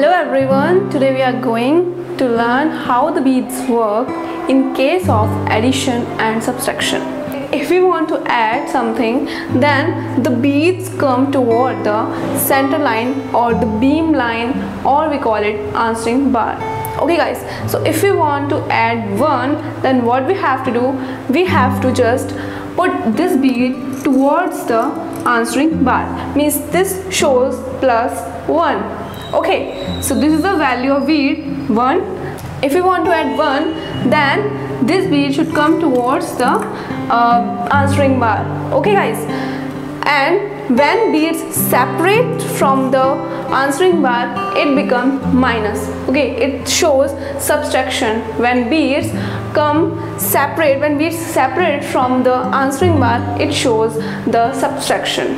Hello everyone, today we are going to learn how the beads work in case of addition and subtraction. If we want to add something, then the beads come toward the center line or the beam line or we call it answering bar. Okay guys, so if we want to add 1, then what we have to do, we have to just put this bead towards the answering bar. Means this shows plus 1 okay so this is the value of bead 1 if you want to add 1 then this bead should come towards the uh, answering bar. Okay guys? And when beads separate from the answering bar it becomes minus. Okay it shows subtraction. When beads come separate when beads separate from the answering bar it shows the subtraction